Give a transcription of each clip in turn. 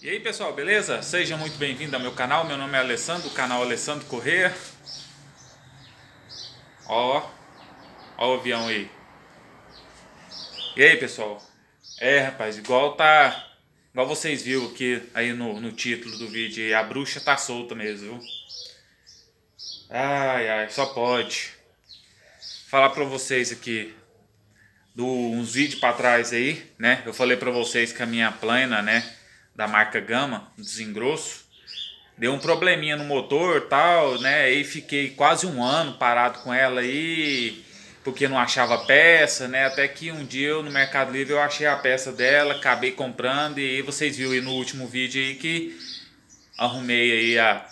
E aí pessoal, beleza? Seja muito bem-vindo ao meu canal, meu nome é Alessandro, canal Alessandro Corrêa. Ó, ó o avião aí. E aí pessoal? É rapaz, igual tá, igual vocês viram aqui aí no, no título do vídeo, a bruxa tá solta mesmo, viu? Ai ai, só pode. Falar pra vocês aqui, do, uns vídeos para trás aí, né? Eu falei para vocês que a minha plana, né, da marca Gama, desengrosso, deu um probleminha no motor, tal, né? E fiquei quase um ano parado com ela aí, porque não achava peça, né? Até que um dia eu, no Mercado Livre eu achei a peça dela, acabei comprando e vocês viram aí no último vídeo aí que arrumei aí a,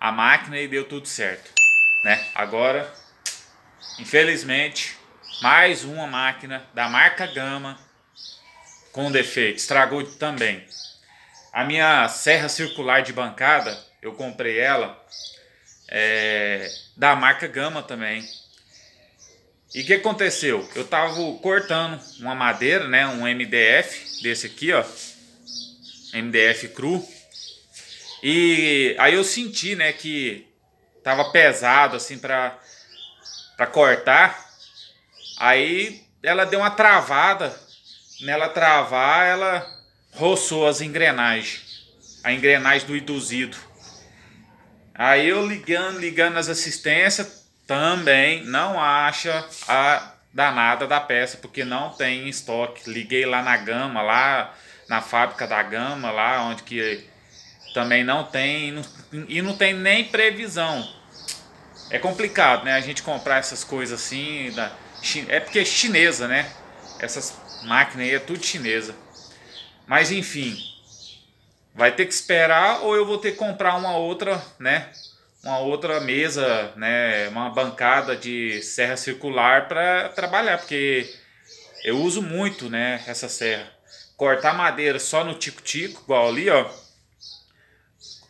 a máquina e deu tudo certo, né? Agora, infelizmente, mais uma máquina da marca Gama com defeito, estragou também. A minha serra circular de bancada, eu comprei ela é, da marca Gama também. E o que aconteceu? Eu tava cortando uma madeira, né, um MDF desse aqui, ó, MDF cru. E aí eu senti, né, que tava pesado assim para para cortar Aí ela deu uma travada. Nela travar, ela roçou as engrenagens. A engrenagem do induzido. Aí eu ligando, ligando as assistências, também não acha a danada da peça, porque não tem estoque. Liguei lá na Gama, lá na fábrica da Gama, lá onde que também não tem, e não tem nem previsão. É complicado, né? A gente comprar essas coisas assim, da, é porque é chinesa, né? Essas máquinas aí é tudo chinesa. Mas enfim, vai ter que esperar ou eu vou ter que comprar uma outra, né? Uma outra mesa, né? Uma bancada de serra circular para trabalhar, porque eu uso muito, né? Essa serra. Cortar madeira só no tico-tico, igual ali, ó.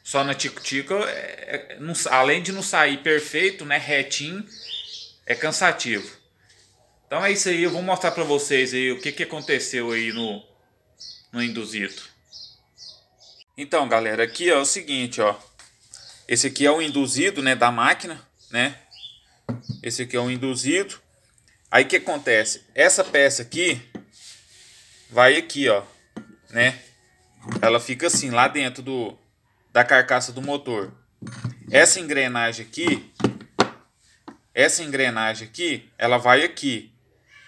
Só no tico-tico, é, é, além de não sair perfeito, né? Retinho, é cansativo. Então é isso aí, eu vou mostrar para vocês aí o que, que aconteceu aí no, no induzido. Então galera, aqui ó, é o seguinte ó, esse aqui é o induzido né, da máquina, né? Esse aqui é o induzido. Aí o que acontece? Essa peça aqui vai aqui ó, né? Ela fica assim lá dentro do, da carcaça do motor. Essa engrenagem aqui, essa engrenagem aqui, ela vai aqui.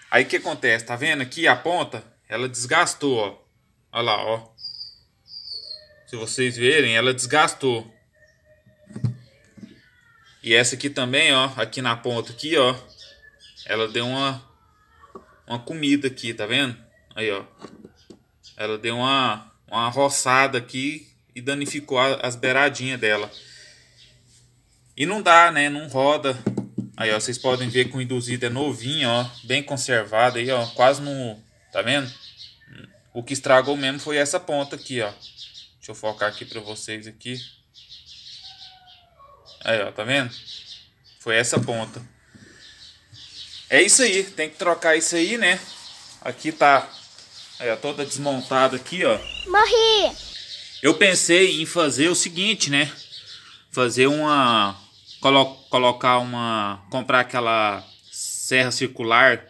Aí o que acontece? Tá vendo aqui a ponta? Ela desgastou, ó. Olha lá, ó. Se vocês verem, ela desgastou. E essa aqui também, ó. Aqui na ponta aqui, ó. Ela deu uma, uma comida aqui, tá vendo? Aí, ó. Ela deu uma, uma roçada aqui e danificou as beiradinhas dela. E não dá, né? Não roda Aí, ó, vocês podem ver que o induzido é novinho, ó, bem conservado aí, ó, quase no, tá vendo? O que estragou mesmo foi essa ponta aqui, ó. Deixa eu focar aqui para vocês aqui. Aí, ó, tá vendo? Foi essa ponta. É isso aí, tem que trocar isso aí, né? Aqui tá aí, ó, toda desmontada aqui, ó. Morri! Eu pensei em fazer o seguinte, né? Fazer uma colo colocar uma comprar aquela serra circular,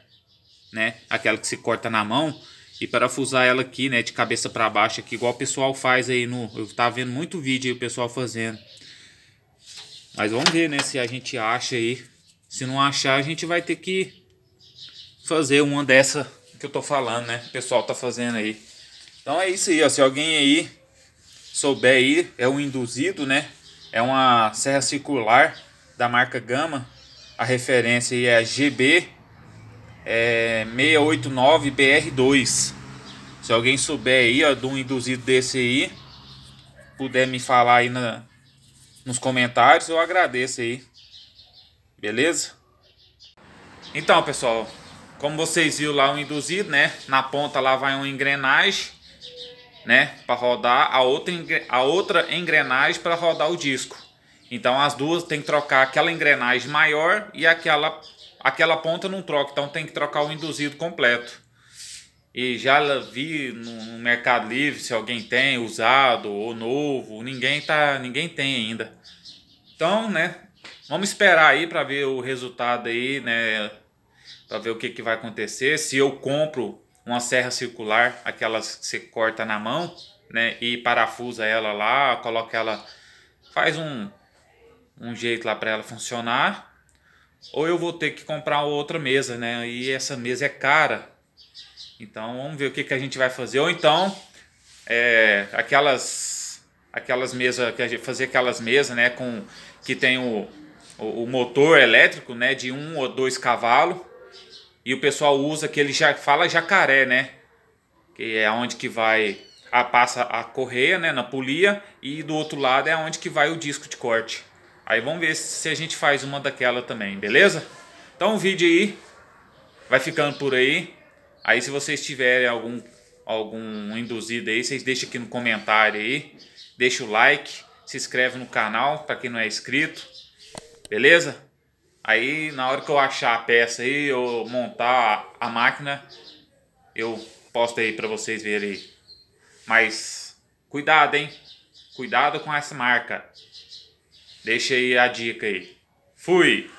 né, aquela que se corta na mão e parafusar ela aqui, né, de cabeça para baixo aqui, igual o pessoal faz aí no, eu tava vendo muito vídeo aí o pessoal fazendo. Mas vamos ver, né, se a gente acha aí. Se não achar, a gente vai ter que fazer uma dessa que eu tô falando, né? O pessoal tá fazendo aí. Então é isso aí, ó. Se alguém aí souber aí, é um induzido, né? É uma serra circular da marca Gama. A referência é GB é 689BR2. Se alguém souber aí, ó, de um induzido desse aí, puder me falar aí na, nos comentários, eu agradeço aí. Beleza? Então, pessoal, como vocês viram lá o induzido, né? Na ponta lá vai uma engrenagem né, para rodar a outra, a outra engrenagem para rodar o disco. Então as duas tem que trocar aquela engrenagem maior e aquela aquela ponta não troca, então tem que trocar o induzido completo. E já vi no Mercado Livre se alguém tem usado ou novo, ninguém tá, ninguém tem ainda. Então, né, vamos esperar aí para ver o resultado aí, né, para ver o que, que vai acontecer. Se eu compro uma serra circular, aquelas que você corta na mão, né, e parafusa ela lá, coloca ela, faz um um jeito lá para ela funcionar, ou eu vou ter que comprar outra mesa, né? E essa mesa é cara. Então vamos ver o que, que a gente vai fazer. Ou então é, aquelas aquelas mesas que a gente fazer aquelas mesas, né? Com que tem o, o, o motor elétrico, né? De um ou dois cavalos e o pessoal usa que já fala jacaré, né? Que é onde que vai a passa a correia, né? Na polia e do outro lado é onde que vai o disco de corte. Aí vamos ver se a gente faz uma daquela também, beleza? Então o vídeo aí vai ficando por aí. Aí se vocês tiverem algum, algum induzido aí, vocês deixem aqui no comentário aí. Deixa o like, se inscreve no canal para quem não é inscrito. Beleza? Aí na hora que eu achar a peça aí, eu montar a máquina, eu posto aí para vocês verem aí. Mas cuidado, hein? Cuidado com essa marca. Deixa aí a dica aí. Fui!